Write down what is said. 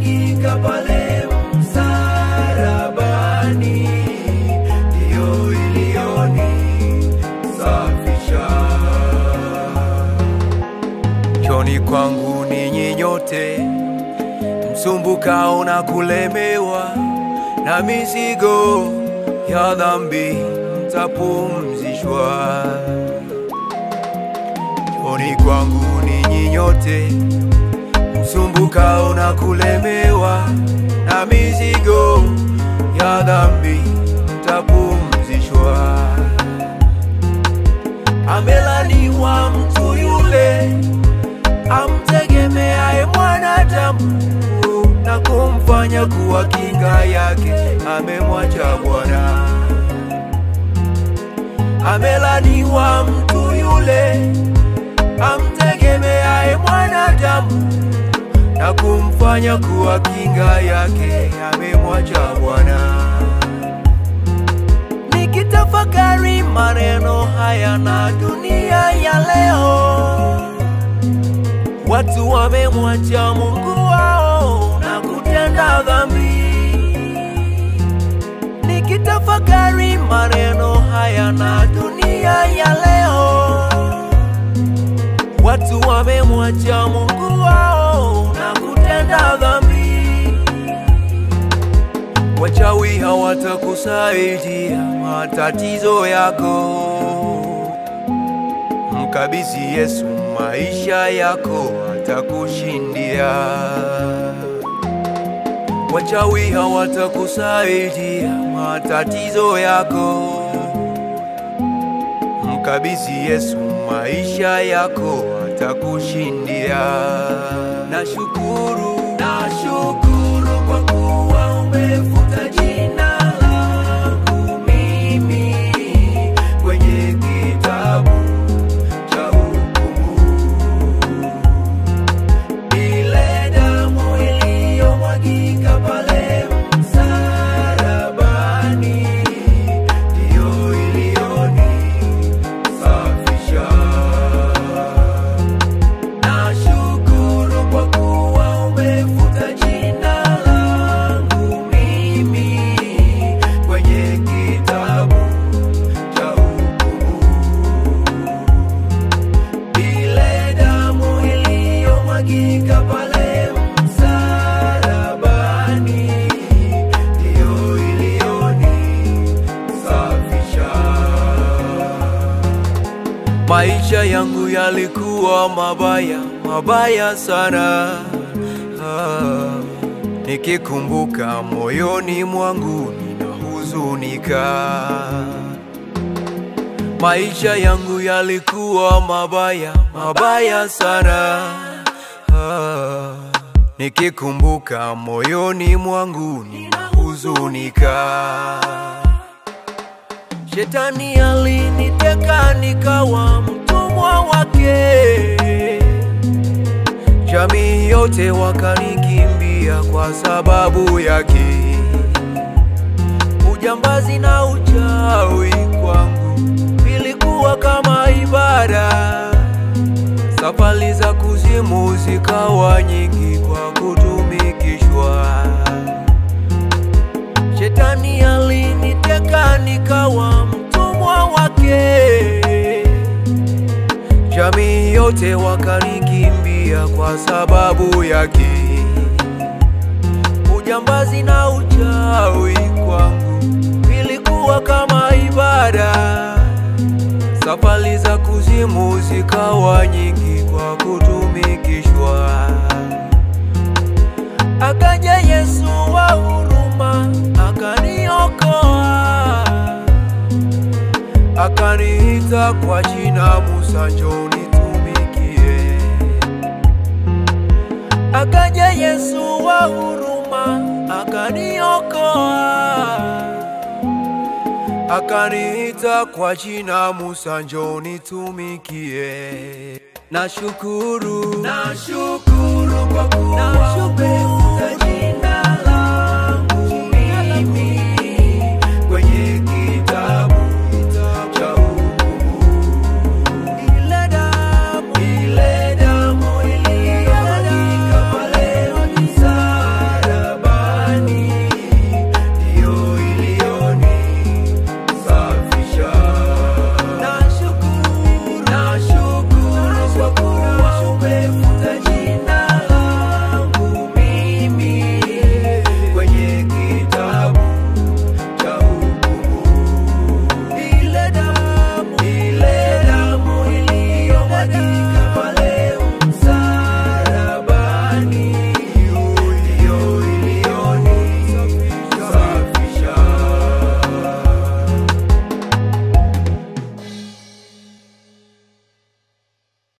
dakika pale msalabani, ndiyo iliyonisafisha. Njoni kwangu ninyi nyote msumbukao na kulemewa na mizigo ya dhambi, mtapumzishwa. Njoni kwangu ninyi nyote msumbukao unakulemewa na mizigo ya dhambi, mtapumzishwa. Amelaniwa mtu yule amtegemeaye mwanadamu na kumfanya kuwa kinga yake, amemwacha Bwana. Amelaniwa mtu yule amtegemeaye mwanadamu na kumfanya kuwa kinga yake, amemwacha Bwana. Nikitafakari maneno haya na dunia ya leo, watu wamemwacha Mungu wao na kutenda dhambi. Nikitafakari maneno haya na dunia ya leo, watu wamemwacha Mungu wao kutenda dhambi. Wachawi hawatakusaidia matatizo yako, mkabidhi Yesu maisha yako, atakushindia. Wachawi hawatakusaidia matatizo yako, mkabidhi Yesu maisha yako, atakushindia. Nashukuru, nashukuru Maisha yangu yalikuwa mabaya mabaya sana, ah, nikikumbuka moyoni mwangu ninahuzunika. Maisha yangu yalikuwa mabaya mabaya sana, ah, nikikumbuka moyoni mwangu ninahuzunika. Shetani aliniteka nikawa mtumwa wake, jamii yote wakanikimbia kwa sababu yake. Ujambazi na uchawi kwangu vilikuwa kama ibada, safari za kuzimu zikawa nyingi kwa kutumikishwa. Shetani aliniteka nikawa mtumwa wake, jamii yote wakanikimbia kwa sababu yake. Ujambazi na uchawi kwangu vilikuwa kama ibada, safari za kuzimu zikawa nyingi kwa kutumikishwa. Akaja Yesu wa huruma akaniokoa, akaniita kwa jina, Musa, njoo nitumikie. Akaja Yesu wa huruma akaniokoa, akaniita kwa jina, Musa, njoo nitumikie. Nashukuru, nashukuru kwa kuwa ume